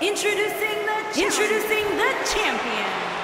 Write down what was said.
Introducing the introducing the champion.